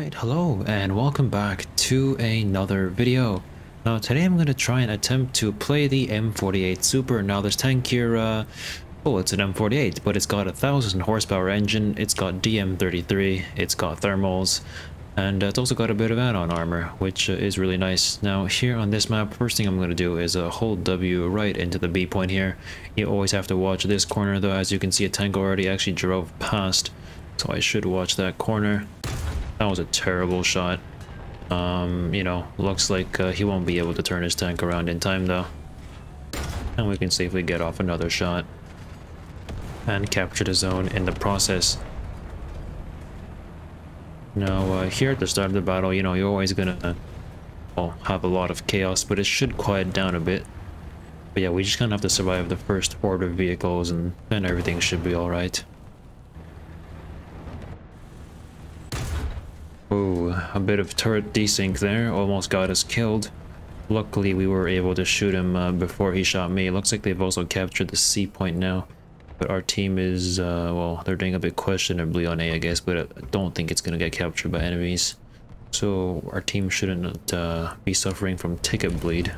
Alright, hello and welcome back to another video. Now today I'm going to try and attempt to play the M48 Super. Now this tank here, uh, oh it's an M48, but it's got a 1000 horsepower engine, it's got DM33, it's got thermals, and it's also got a bit of add-on armor, which uh, is really nice. Now here on this map, first thing I'm going to do is uh, hold W right into the B point here. You always have to watch this corner though, as you can see a tank already actually drove past, so I should watch that corner. That was a terrible shot. Um, you know, looks like uh, he won't be able to turn his tank around in time though. And we can safely get off another shot. And capture the zone in the process. Now, uh, here at the start of the battle, you know, you're always gonna well, have a lot of chaos, but it should quiet down a bit. But yeah, we just of have to survive the first horde of vehicles and then everything should be alright. Ooh, a bit of turret desync there, almost got us killed. Luckily we were able to shoot him uh, before he shot me. Looks like they've also captured the C point now. But our team is, uh, well, they're doing a bit questionably on A, I guess, but I don't think it's going to get captured by enemies. So our team shouldn't uh, be suffering from ticket bleed.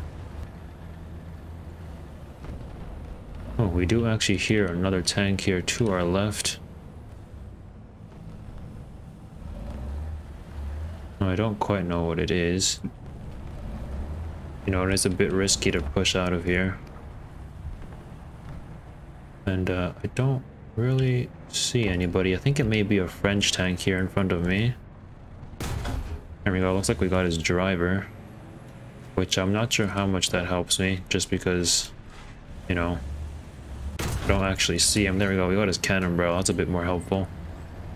Oh, we do actually hear another tank here to our left. I don't quite know what it is. You know, it's a bit risky to push out of here. And uh, I don't really see anybody. I think it may be a French tank here in front of me. There we go. Looks like we got his driver. Which I'm not sure how much that helps me. Just because, you know, I don't actually see him. There we go. We got his cannon barrel. That's a bit more helpful.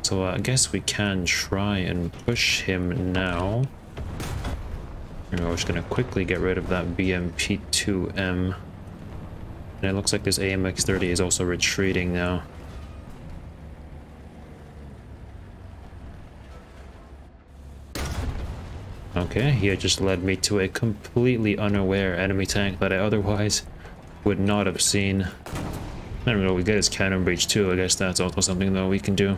So uh, I guess we can try and push him now. And we're just going to quickly get rid of that BMP-2M. And it looks like this AMX-30 is also retreating now. Okay, he just led me to a completely unaware enemy tank that I otherwise would not have seen. I don't know, we get his cannon breech too, I guess that's also something though we can do.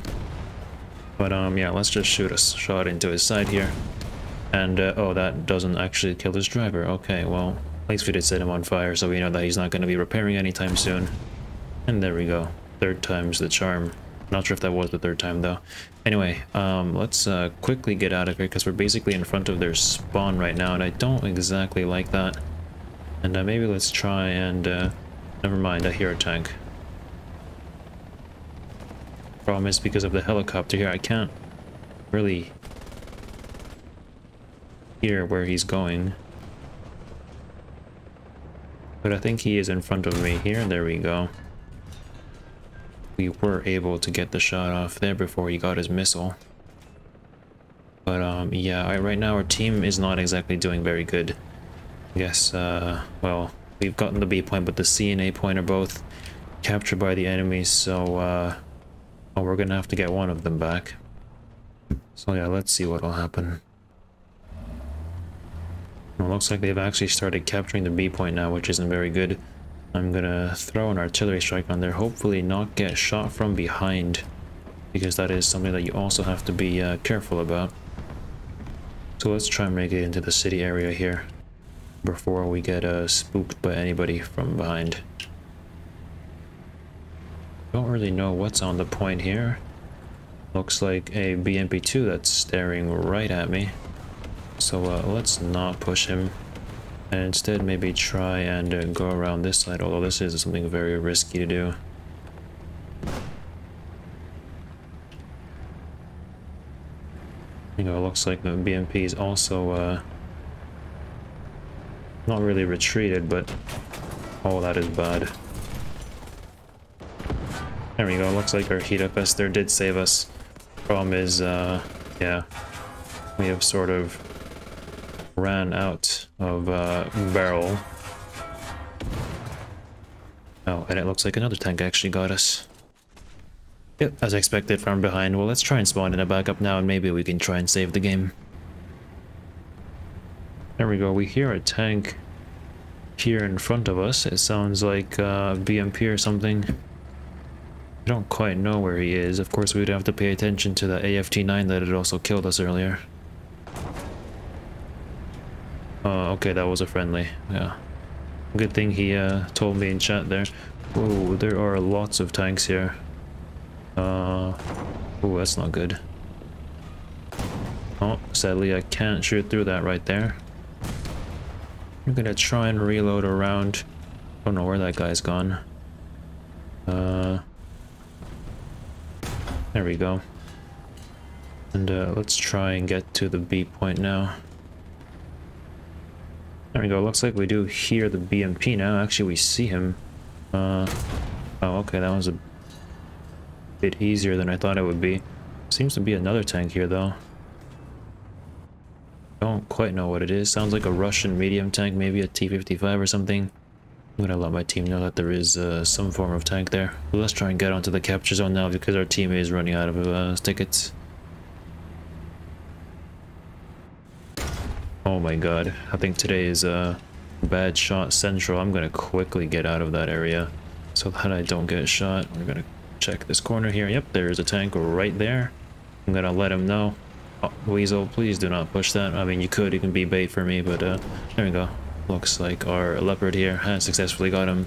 But um, yeah, let's just shoot a shot into his side here. And, uh, oh, that doesn't actually kill his driver. Okay, well, at least we did set him on fire, so we know that he's not going to be repairing anytime soon. And there we go. Third time's the charm. Not sure if that was the third time, though. Anyway, um, let's uh, quickly get out of here, because we're basically in front of their spawn right now, and I don't exactly like that. And uh, maybe let's try and... Uh, never mind, I hear a tank problem is because of the helicopter here, I can't really hear where he's going. But I think he is in front of me here. There we go. We were able to get the shot off there before he got his missile. But um, yeah, right now our team is not exactly doing very good. I guess, uh, well, we've gotten the B point, but the C and A point are both captured by the enemies, so uh, Oh, we're gonna have to get one of them back. So yeah, let's see what'll happen. Well, looks like they've actually started capturing the B point now, which isn't very good. I'm gonna throw an artillery strike on there, hopefully not get shot from behind, because that is something that you also have to be uh, careful about. So let's try and make it into the city area here, before we get uh, spooked by anybody from behind. Don't really know what's on the point here. Looks like a BMP-2 that's staring right at me. So uh, let's not push him. And instead maybe try and uh, go around this side, although this is something very risky to do. You know, it looks like the BMP is also uh, not really retreated, but oh, that is bad. There we go, looks like our heat up vest there did save us. Problem is, uh, yeah, we have sort of ran out of uh, barrel. Oh, and it looks like another tank actually got us. Yep, as expected from behind. Well, let's try and spawn in a backup now and maybe we can try and save the game. There we go, we hear a tank here in front of us. It sounds like uh, BMP or something. I don't quite know where he is. Of course, we'd have to pay attention to the AFT-9 that had also killed us earlier. Oh, okay, that was a friendly. Yeah. Good thing he uh, told me in chat there. Oh, there are lots of tanks here. Uh, oh, that's not good. Oh, sadly I can't shoot through that right there. I'm gonna try and reload around. I don't know where that guy's gone. Uh, there we go. And uh, let's try and get to the B point now. There we go. Looks like we do hear the BMP now. Actually, we see him. Uh, oh, okay. That was a bit easier than I thought it would be. Seems to be another tank here, though. Don't quite know what it is. Sounds like a Russian medium tank, maybe a T-55 or something. I'm gonna let my team know that there is uh, some form of tank there. let's try and get onto the capture zone now because our team is running out of uh, tickets. Oh my god, I think today is a bad shot central. I'm gonna quickly get out of that area so that I don't get shot. We're gonna check this corner here. Yep, there's a tank right there. I'm gonna let him know. Oh, Weasel, please do not push that. I mean, you could, you can be bait for me, but uh, there we go. Looks like our leopard here has successfully got him.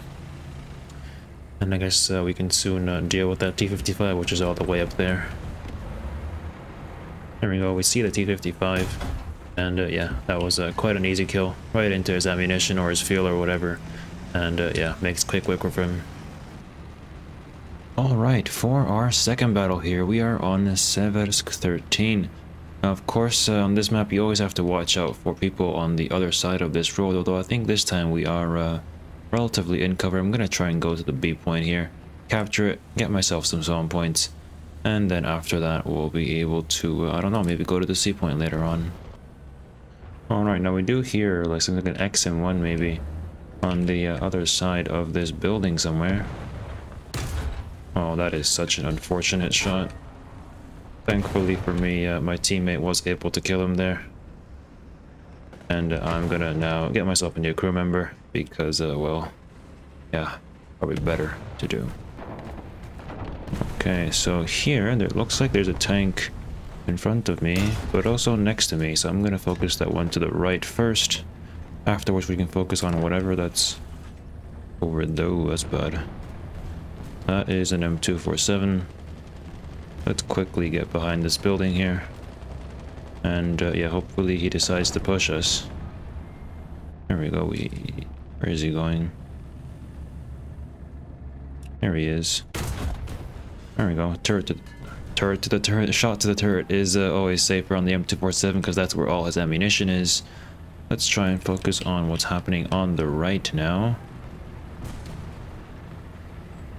And I guess uh, we can soon uh, deal with that T-55, which is all the way up there. There we go, we see the T-55. And uh, yeah, that was uh, quite an easy kill. Right into his ammunition or his fuel or whatever. And uh, yeah, makes quick work for him. Alright, for our second battle here, we are on Seversk 13. Now, of course, uh, on this map you always have to watch out for people on the other side of this road, although I think this time we are uh, relatively in cover. I'm gonna try and go to the B point here, capture it, get myself some zone points, and then after that we'll be able to, uh, I don't know, maybe go to the C point later on. Alright, now we do hear like something like an XM1 maybe on the uh, other side of this building somewhere. Oh, that is such an unfortunate shot. Thankfully for me, uh, my teammate was able to kill him there. And uh, I'm gonna now get myself a new crew member because, uh, well, yeah, probably better to do. Okay, so here, there looks like there's a tank in front of me, but also next to me, so I'm gonna focus that one to the right first. Afterwards, we can focus on whatever that's over there. those, bud. That is an M247. Let's quickly get behind this building here. And uh, yeah, hopefully he decides to push us. There we go. We, where is he going? There he is. There we go. Turret to, turret to the turret. Shot to the turret is uh, always safer on the M247 because that's where all his ammunition is. Let's try and focus on what's happening on the right now.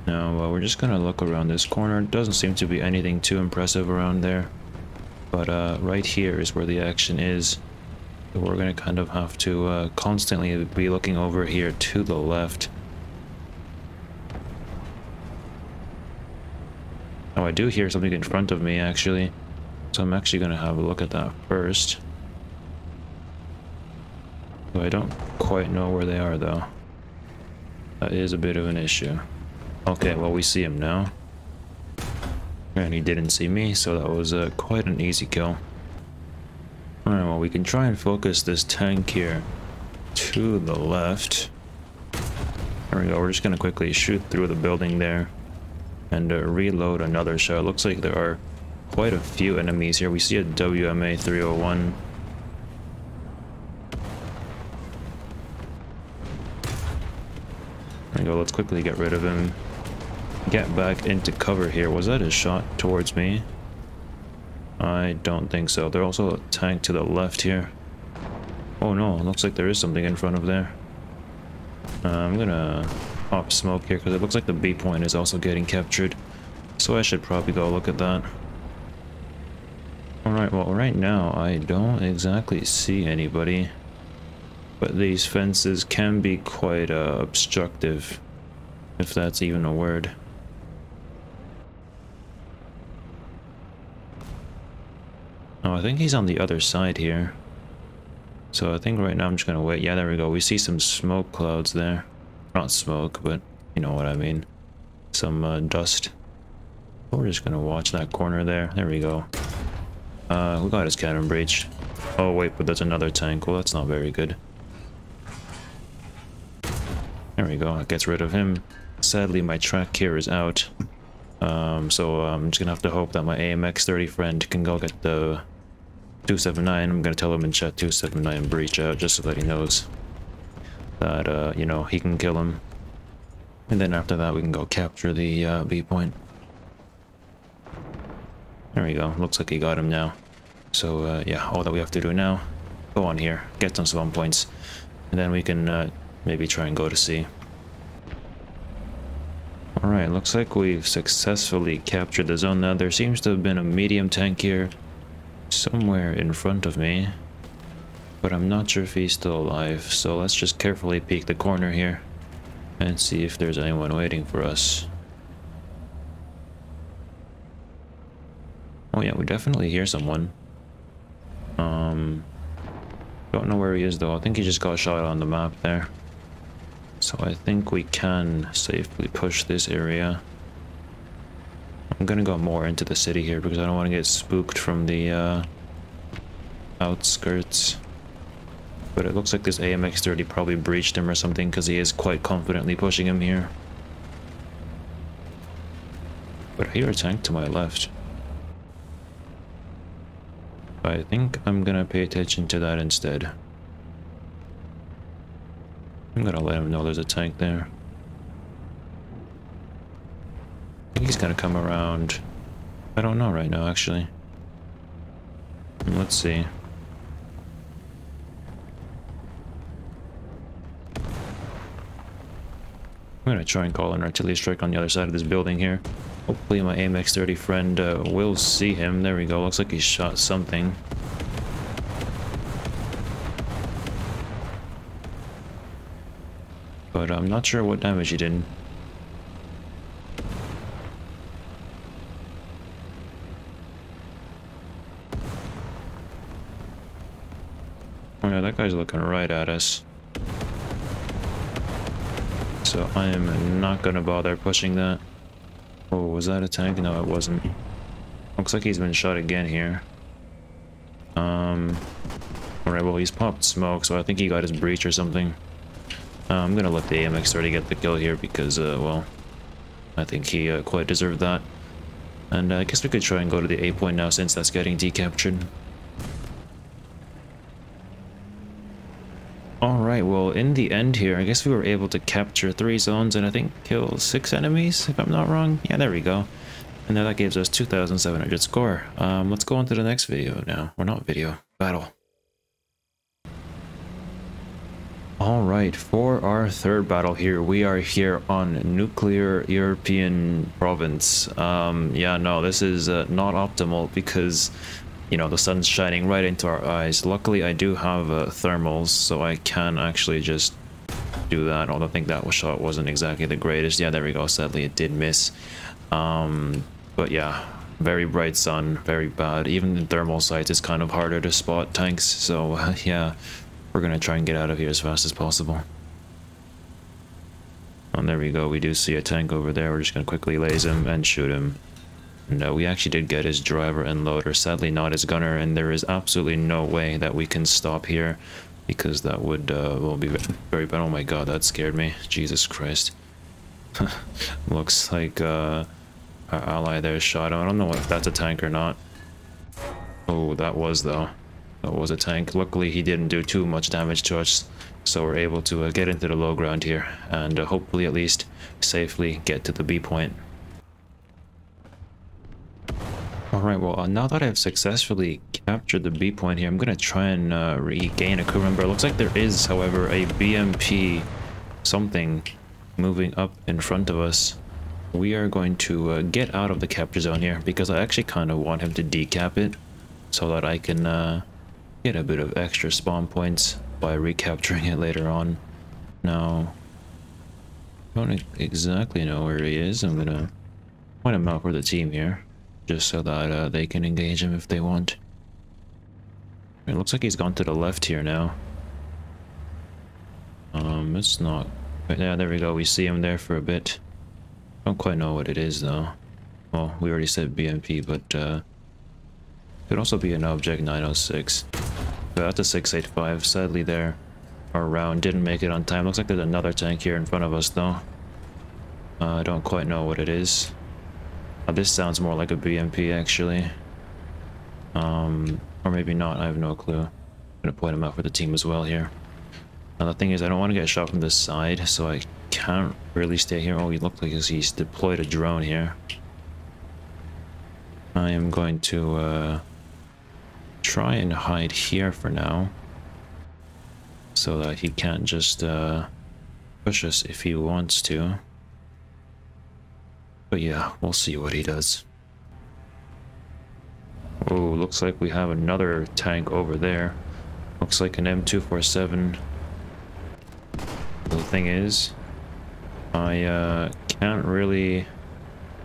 Now, uh, we're just gonna look around this corner. Doesn't seem to be anything too impressive around there. But uh, right here is where the action is. So we're gonna kind of have to uh, constantly be looking over here to the left. Oh, I do hear something in front of me, actually. So I'm actually gonna have a look at that first. I don't quite know where they are, though. That is a bit of an issue. Okay, well, we see him now. And he didn't see me, so that was uh, quite an easy kill. Alright, well, we can try and focus this tank here to the left. There we go, we're just gonna quickly shoot through the building there and uh, reload another shot. Looks like there are quite a few enemies here. We see a WMA 301. There we go, let's quickly get rid of him get back into cover here. Was that a shot towards me? I don't think so. There's also a tank to the left here. Oh no, looks like there is something in front of there. Uh, I'm gonna pop smoke here because it looks like the B point is also getting captured. So I should probably go look at that. Alright, well right now I don't exactly see anybody. But these fences can be quite uh, obstructive, if that's even a word. Oh, I think he's on the other side here. So I think right now I'm just gonna wait. Yeah, there we go. We see some smoke clouds there. Not smoke, but you know what I mean. Some uh, dust. We're just gonna watch that corner there. There we go. Uh, we got his cannon breech. Oh wait, but there's another tank. Well, that's not very good. There we go, that gets rid of him. Sadly, my track here is out. Um, so I'm just gonna have to hope that my AMX-30 friend can go get the 279. I'm gonna tell him in chat 279 breech out just so that he knows that, uh, you know, he can kill him. And then after that, we can go capture the uh, B point. There we go. Looks like he got him now. So, uh, yeah, all that we have to do now, go on here, get some spawn points, and then we can uh, maybe try and go to C. Alright, looks like we've successfully captured the zone now. There seems to have been a medium tank here somewhere in front of me. But I'm not sure if he's still alive, so let's just carefully peek the corner here and see if there's anyone waiting for us. Oh yeah, we definitely hear someone. Um, don't know where he is though. I think he just got shot on the map there. So I think we can safely push this area. I'm gonna go more into the city here because I don't want to get spooked from the uh, outskirts. But it looks like this AMX-30 probably breached him or something because he is quite confidently pushing him here. But I hear a tank to my left. I think I'm gonna pay attention to that instead. I'm gonna let him know there's a tank there. I think he's gonna come around. I don't know right now, actually. Let's see. I'm gonna try and call an artillery strike on the other side of this building here. Hopefully my AMX-30 friend uh, will see him. There we go. Looks like he shot something. But I'm not sure what damage he did. Oh yeah, that guy's looking right at us so I am not going to bother pushing that. Oh, was that a tank? No, it wasn't. Looks like he's been shot again here. Um, Alright, well, he's popped smoke, so I think he got his breech or something. Uh, I'm gonna let the AMX-30 get the kill here because, uh, well, I think he uh, quite deserved that. And uh, I guess we could try and go to the A point now since that's getting decaptured. Alright, well, in the end here, I guess we were able to capture three zones and I think kill six enemies, if I'm not wrong. Yeah, there we go. And now that gives us 2,700 score. Um, let's go on to the next video now. Or not video, battle. Alright, for our third battle here, we are here on Nuclear European Province. Um, yeah, no, this is uh, not optimal because you know, the sun's shining right into our eyes. Luckily, I do have uh, thermals, so I can actually just do that. Although I think that shot wasn't exactly the greatest. Yeah, there we go. Sadly, it did miss. Um, but yeah, very bright sun, very bad. Even in thermal sights, it's kind of harder to spot tanks. So uh, yeah, we're gonna try and get out of here as fast as possible. And there we go. We do see a tank over there. We're just gonna quickly laze him and shoot him. No, we actually did get his driver and loader, sadly not his gunner, and there is absolutely no way that we can stop here because that would uh, will be very bad. Oh my god, that scared me. Jesus Christ. Looks like uh, our ally there shot him. I don't know if that's a tank or not. Oh, that was though. That was a tank. Luckily, he didn't do too much damage to us, so we're able to uh, get into the low ground here and uh, hopefully at least safely get to the B point. Alright, well, uh, now that I've successfully captured the B point here, I'm going to try and uh, regain a crew member. It looks like there is, however, a BMP something moving up in front of us. We are going to uh, get out of the capture zone here because I actually kind of want him to decap it so that I can uh, get a bit of extra spawn points by recapturing it later on. Now, I don't exactly know where he is. I'm going to point him out for the team here just so that uh, they can engage him if they want. It looks like he's gone to the left here now. Um, it's not... Yeah, there we go. We see him there for a bit. Don't quite know what it is, though. Well, we already said BMP, but, uh... Could also be an Object 906. But that's a 685. Sadly, there, our round didn't make it on time. Looks like there's another tank here in front of us, though. Uh, I don't quite know what it is. Uh, this sounds more like a BMP, actually. Um, or maybe not, I have no clue. I'm gonna point him out for the team as well here. Now the thing is, I don't want to get shot from this side, so I can't really stay here. Oh, he looked like he's deployed a drone here. I am going to uh, try and hide here for now. So that he can't just uh, push us if he wants to. But yeah, we'll see what he does. Oh, looks like we have another tank over there. Looks like an M247. The thing is, I uh, can't really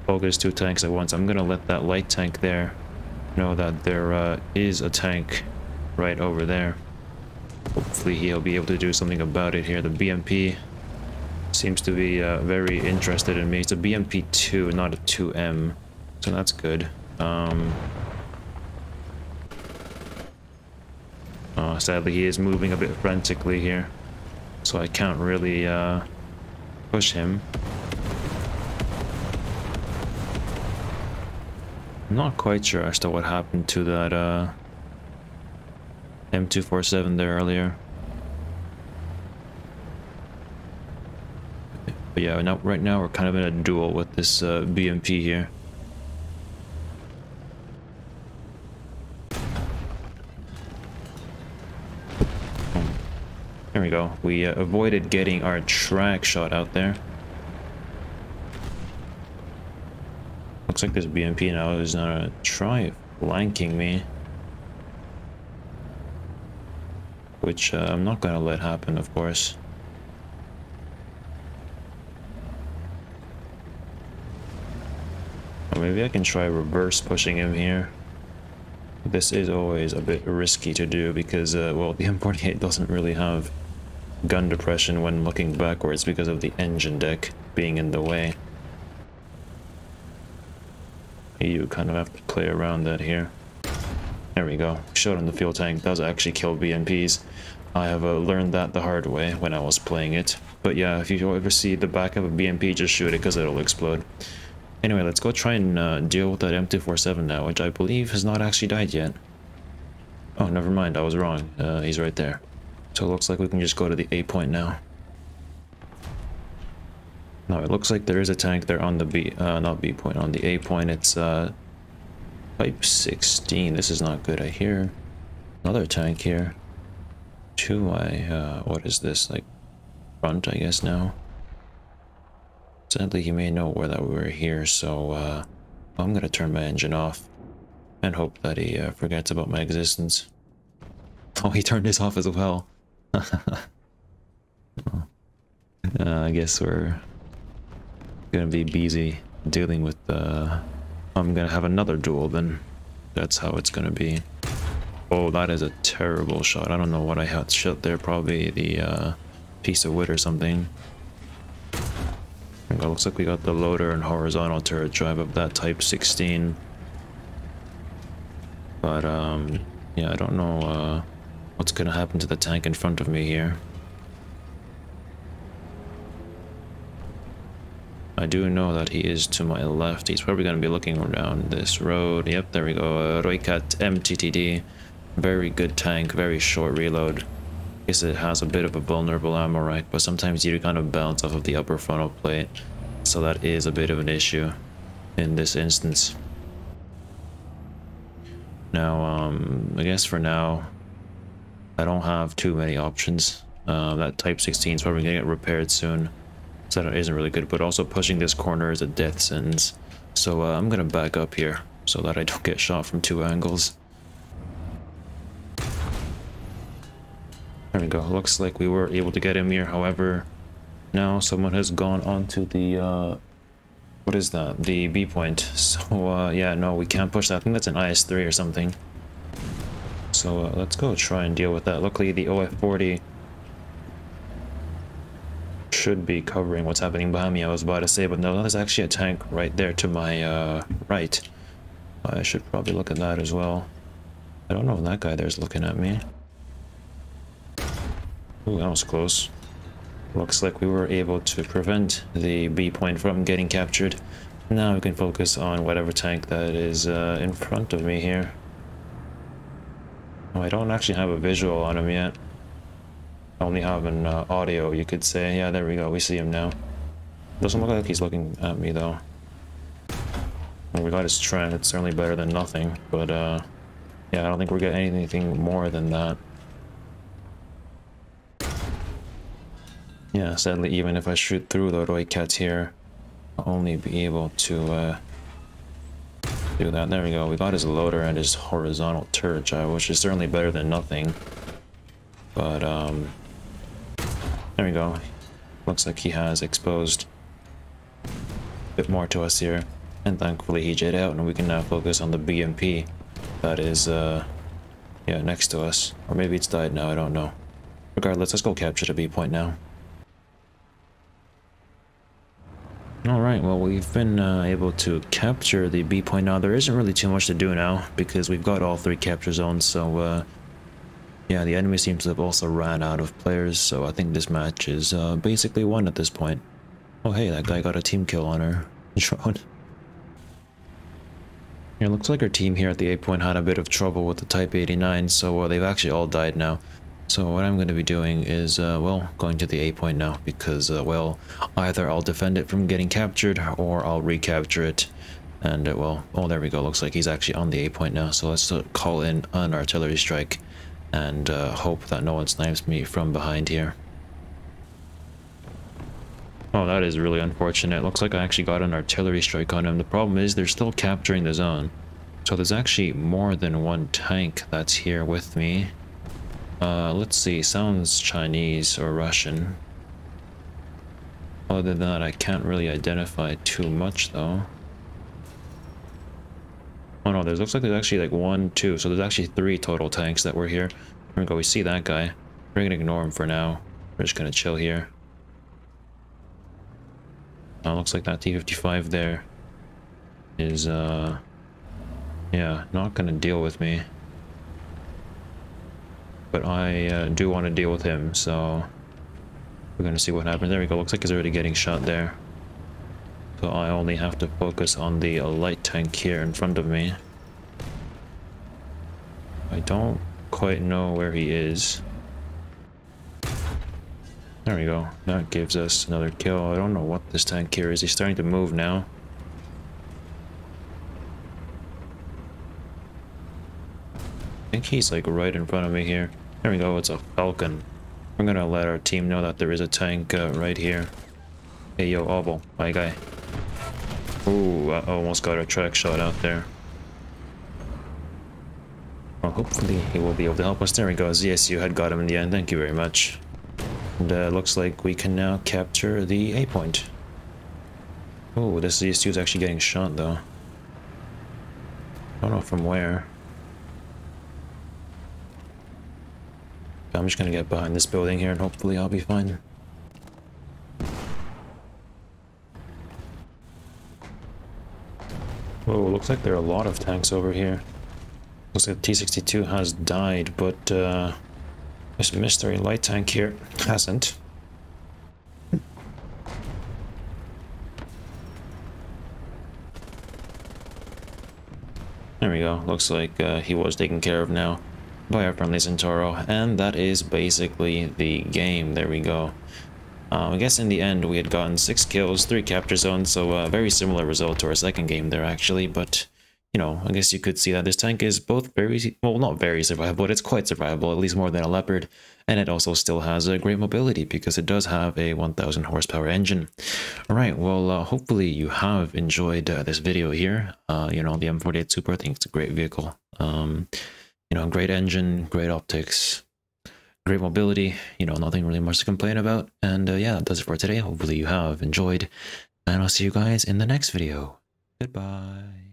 focus two tanks at once. I'm gonna let that light tank there know that there uh, is a tank right over there. Hopefully he'll be able to do something about it here. The BMP seems to be uh, very interested in me. It's a BMP-2, not a 2M, so that's good. Um, uh, sadly, he is moving a bit frantically here, so I can't really uh, push him. I'm not quite sure as to what happened to that uh, M247 there earlier. But yeah, now, right now we're kind of in a duel with this uh, BMP here. There we go. We uh, avoided getting our track shot out there. Looks like this BMP now is gonna try flanking me. Which uh, I'm not gonna let happen, of course. Or maybe I can try reverse pushing him here. This is always a bit risky to do because, uh, well, the M48 doesn't really have gun depression when looking backwards because of the engine deck being in the way. You kind of have to play around that here. There we go. Showed on the fuel tank does actually kill BMPs. I have uh, learned that the hard way when I was playing it. But yeah, if you ever see the back of a BMP, just shoot it because it'll explode. Anyway, let's go try and uh, deal with that M247 now, which I believe has not actually died yet. Oh, never mind, I was wrong. Uh, he's right there. So it looks like we can just go to the A point now. No, it looks like there is a tank there on the B, uh, not B point, on the A point. It's uh, Type 16. This is not good. I hear another tank here. Two, I, uh, what is this? Like, front, I guess now. Sadly, he may know where that we were here, so, uh, I'm gonna turn my engine off and hope that he uh, forgets about my existence. Oh, he turned his off as well. uh, I guess we're gonna be busy dealing with uh I'm gonna have another duel then. That's how it's gonna be. Oh, that is a terrible shot. I don't know what I had shot there. Probably the uh, piece of wood or something. It looks like we got the loader and horizontal turret drive of that Type 16. But, um, yeah, I don't know uh, what's gonna happen to the tank in front of me here. I do know that he is to my left. He's probably to be looking around this road. Yep, there we go. Uh, MTTD. Very good tank, very short reload. Guess it has a bit of a vulnerable ammo right, but sometimes you kind of bounce off of the upper frontal plate. So that is a bit of an issue in this instance. Now, um, I guess for now, I don't have too many options. Uh, that Type 16 is probably going to get repaired soon. So that isn't really good, but also pushing this corner is a death sentence. So uh, I'm gonna back up here so that I don't get shot from two angles. There we go. Looks like we were able to get him here. However, now someone has gone onto the, uh, what is that? The B point. So, uh, yeah, no, we can't push that. I think that's an IS-3 or something. So, uh, let's go try and deal with that. Luckily, the OF-40 should be covering what's happening behind me, I was about to say, but no, there's actually a tank right there to my uh, right. I should probably look at that as well. I don't know if that guy there's looking at me. Ooh, that was close. Looks like we were able to prevent the B point from getting captured. Now we can focus on whatever tank that is uh, in front of me here. Oh, I don't actually have a visual on him yet. I only have an uh, audio, you could say. Yeah, there we go. We see him now. Doesn't look like he's looking at me, though. Well, we got his trend. It's certainly better than nothing, but uh, yeah, I don't think we're getting anything more than that. Yeah, sadly, even if I shoot through the Roikets here, I'll only be able to uh, do that. There we go. We got his loader and his horizontal turret, uh, which is certainly better than nothing. But, um, there we go. Looks like he has exposed a bit more to us here. And thankfully he jet out and we can now focus on the BMP that is, uh, yeah, next to us. Or maybe it's died now, I don't know. Regardless, let's go capture the B point now. Alright, well we've been uh, able to capture the B point now. There isn't really too much to do now because we've got all three capture zones, so uh, yeah, the enemy seems to have also ran out of players, so I think this match is uh, basically won at this point. Oh hey, that guy got a team kill on her drone. It looks like our team here at the A point had a bit of trouble with the Type 89, so uh, they've actually all died now. So what I'm going to be doing is, uh, well, going to the A point now because, uh, well, either I'll defend it from getting captured or I'll recapture it. And, uh, well, oh, there we go. Looks like he's actually on the A point now. So let's uh, call in an artillery strike and uh, hope that no one snipes me from behind here. Oh, that is really unfortunate. Looks like I actually got an artillery strike on him. The problem is they're still capturing the zone. So there's actually more than one tank that's here with me. Uh, let's see, sounds Chinese or Russian. Other than that, I can't really identify too much though. Oh no, there looks like there's actually like one, two, so there's actually three total tanks that were here. There we go, we see that guy. We're gonna ignore him for now. We're just gonna chill here. Oh, looks like that T-55 there is, uh, yeah, not gonna deal with me but I uh, do want to deal with him, so we're going to see what happens. There we go, looks like he's already getting shot there. So I only have to focus on the light tank here in front of me. I don't quite know where he is. There we go. That gives us another kill. I don't know what this tank here is. He's starting to move now. I think he's like right in front of me here. There we go, it's a Falcon. We're gonna let our team know that there is a tank uh, right here. Hey yo, Oval, my guy. Ooh, I almost got a track shot out there. Well, hopefully he will be able to help us. There he goes. Yes, you had got him in the end, thank you very much. And uh, looks like we can now capture the A point. Oh, this ZSU is actually getting shot though. I don't know from where. I'm just gonna get behind this building here and hopefully I'll be fine. Whoa, looks like there are a lot of tanks over here. Looks like T-62 has died, but uh, this mystery light tank here hasn't. There we go. Looks like uh, he was taken care of now by our friendly Centauro, and that is basically the game. There we go. Um, I guess in the end we had gotten 6 kills, 3 capture zones, so a very similar result to our second game there actually, but you know, I guess you could see that this tank is both very, well not very survivable, but it's quite survivable, at least more than a Leopard, and it also still has a great mobility because it does have a 1000 horsepower engine. Alright, well uh, hopefully you have enjoyed uh, this video here, uh, you know, the M48 Super, I think it's a great vehicle. Um, you know, great engine, great optics, great mobility, you know, nothing really much to complain about. And uh, yeah, that does it for today. Hopefully you have enjoyed, and I'll see you guys in the next video. Goodbye.